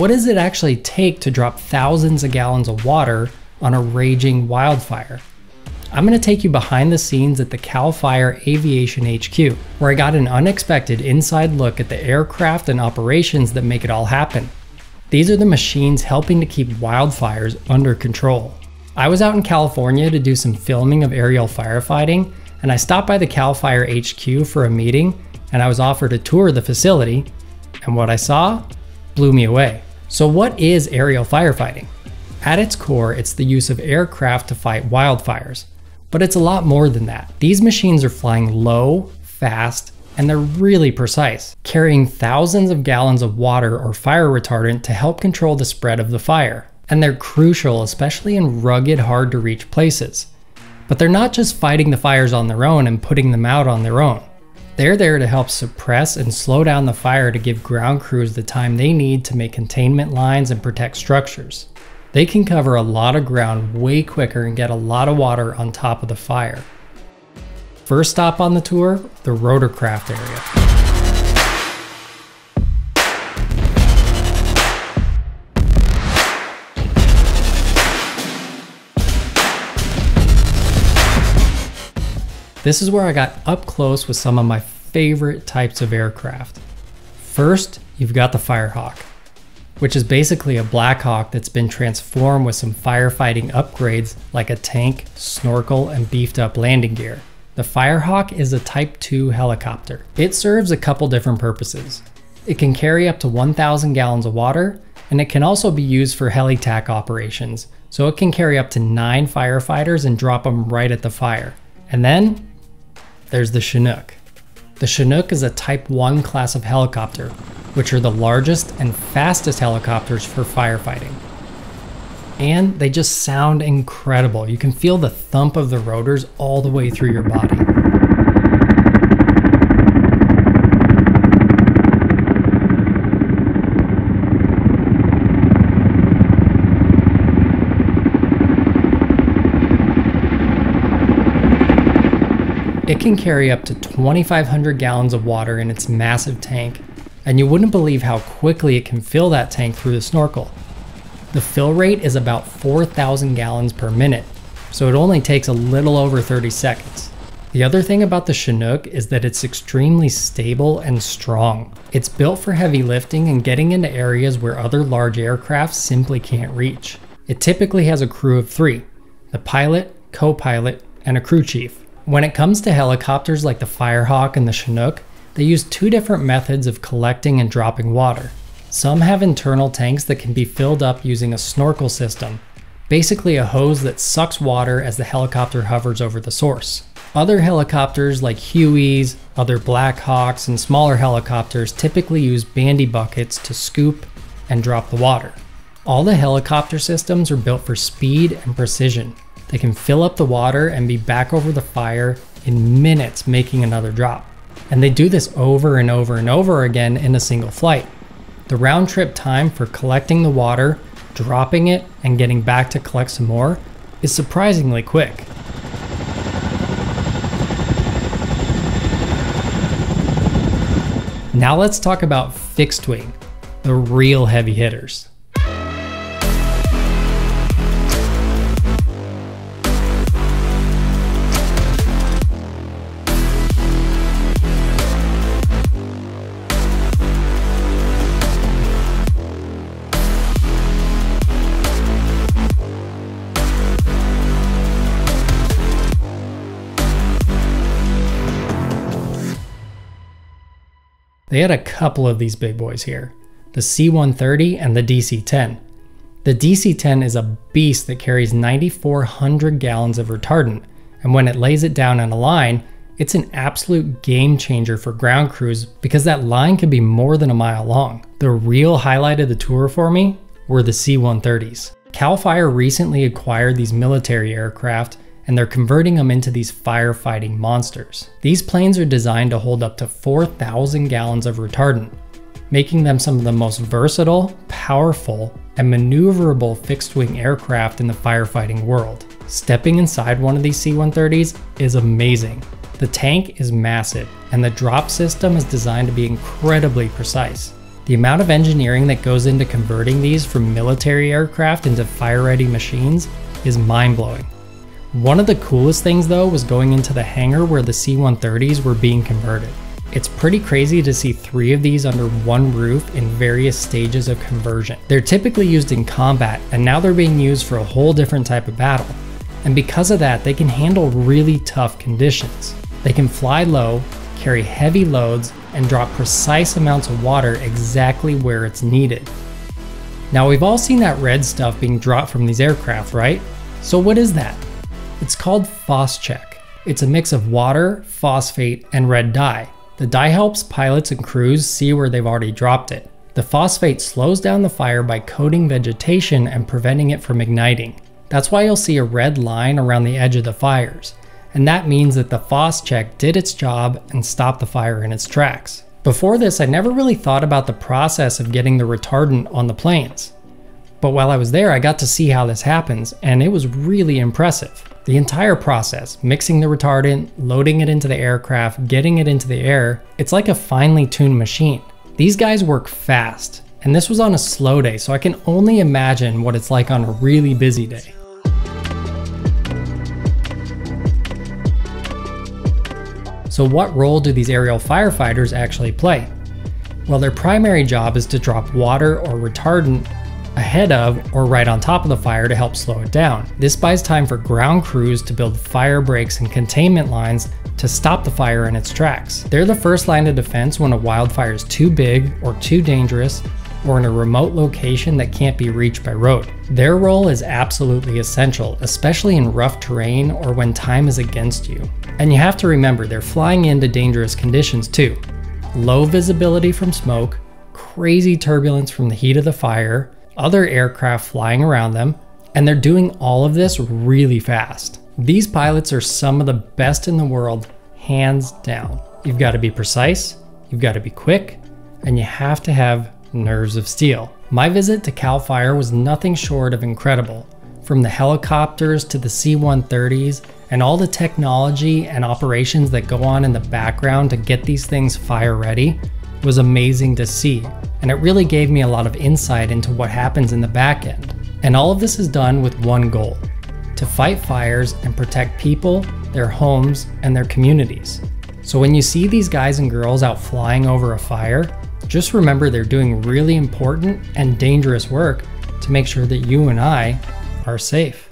What does it actually take to drop thousands of gallons of water on a raging wildfire? I'm going to take you behind the scenes at the CAL FIRE Aviation HQ, where I got an unexpected inside look at the aircraft and operations that make it all happen. These are the machines helping to keep wildfires under control. I was out in California to do some filming of aerial firefighting, and I stopped by the CAL FIRE HQ for a meeting, and I was offered a tour of the facility, and what I saw blew me away. So, what is aerial firefighting? At its core, it's the use of aircraft to fight wildfires. But it's a lot more than that. These machines are flying low, fast, and they're really precise, carrying thousands of gallons of water or fire retardant to help control the spread of the fire. And they're crucial, especially in rugged, hard to reach places. But they're not just fighting the fires on their own and putting them out on their own. They're there to help suppress and slow down the fire to give ground crews the time they need to make containment lines and protect structures. They can cover a lot of ground way quicker and get a lot of water on top of the fire. First stop on the tour, the rotorcraft area. This is where I got up close with some of my favorite types of aircraft. First, you've got the Firehawk which is basically a Blackhawk that's been transformed with some firefighting upgrades like a tank, snorkel, and beefed up landing gear. The Firehawk is a Type 2 helicopter. It serves a couple different purposes. It can carry up to 1,000 gallons of water, and it can also be used for helitack operations, so it can carry up to 9 firefighters and drop them right at the fire. And then, there's the Chinook. The Chinook is a Type 1 class of helicopter, which are the largest and fastest helicopters for firefighting. And they just sound incredible. You can feel the thump of the rotors all the way through your body. Can carry up to 2,500 gallons of water in its massive tank and you wouldn't believe how quickly it can fill that tank through the snorkel. The fill rate is about 4,000 gallons per minute, so it only takes a little over 30 seconds. The other thing about the Chinook is that it's extremely stable and strong. It's built for heavy lifting and getting into areas where other large aircraft simply can't reach. It typically has a crew of three the pilot, co pilot, and a crew chief. When it comes to helicopters like the Firehawk and the Chinook, they use two different methods of collecting and dropping water. Some have internal tanks that can be filled up using a snorkel system, basically a hose that sucks water as the helicopter hovers over the source. Other helicopters like Hueys, other Black Hawks, and smaller helicopters typically use Bambi buckets to scoop and drop the water. All the helicopter systems are built for speed and precision. They can fill up the water and be back over the fire in minutes making another drop. And they do this over and over and over again in a single flight. The round trip time for collecting the water, dropping it, and getting back to collect some more is surprisingly quick. Now let's talk about fixed wing, the real heavy hitters. They had a couple of these big boys here the C130 and the DC 10. The DC 10 is a beast that carries 9,400 gallons of retardant, and when it lays it down in a line, it's an absolute game changer for ground crews because that line can be more than a mile long. The real highlight of the tour for me were the C-130s. CAL FIRE recently acquired these military aircraft and they're converting them into these firefighting monsters. These planes are designed to hold up to 4,000 gallons of retardant, making them some of the most versatile, powerful, and maneuverable fixed wing aircraft in the firefighting world. Stepping inside one of these C 130s is amazing. The tank is massive, and the drop system is designed to be incredibly precise. The amount of engineering that goes into converting these from military aircraft into fire ready machines is mind blowing. One of the coolest things though was going into the hangar where the C 130s were being converted. It's pretty crazy to see three of these under one roof in various stages of conversion. They're typically used in combat, and now they're being used for a whole different type of battle. And because of that, they can handle really tough conditions. They can fly low, carry heavy loads, and drop precise amounts of water exactly where it's needed. Now we've all seen that red stuff being dropped from these aircraft, right? So what is that? It's called Phos-Chek. It's a mix of water, phosphate, and red dye. The dye helps pilots and crews see where they've already dropped it. The phosphate slows down the fire by coating vegetation and preventing it from igniting. That's why you'll see a red line around the edge of the fires, and that means that the Phos-Chek did its job and stopped the fire in its tracks. Before this, I never really thought about the process of getting the retardant on the planes. But while I was there, I got to see how this happens, and it was really impressive. The entire process, mixing the retardant, loading it into the aircraft, getting it into the air, it's like a finely tuned machine. These guys work fast, and this was on a slow day, so I can only imagine what it's like on a really busy day. So what role do these aerial firefighters actually play? Well, their primary job is to drop water or retardant ahead of or right on top of the fire to help slow it down. This buys time for ground crews to build fire breaks and containment lines to stop the fire in its tracks. They're the first line of defense when a wildfire is too big or too dangerous or in a remote location that can't be reached by road. Their role is absolutely essential, especially in rough terrain or when time is against you. And you have to remember they're flying into dangerous conditions too. Low visibility from smoke, crazy turbulence from the heat of the fire, other aircraft flying around them, and they're doing all of this really fast. These pilots are some of the best in the world, hands down. You've got to be precise, you've got to be quick, and you have to have nerves of steel. My visit to CAL FIRE was nothing short of incredible. From the helicopters to the C 130s, and all the technology and operations that go on in the background to get these things fire ready was amazing to see and it really gave me a lot of insight into what happens in the back end. And all of this is done with one goal to fight fires and protect people, their homes, and their communities. So when you see these guys and girls out flying over a fire, just remember they're doing really important and dangerous work to make sure that you and I are safe.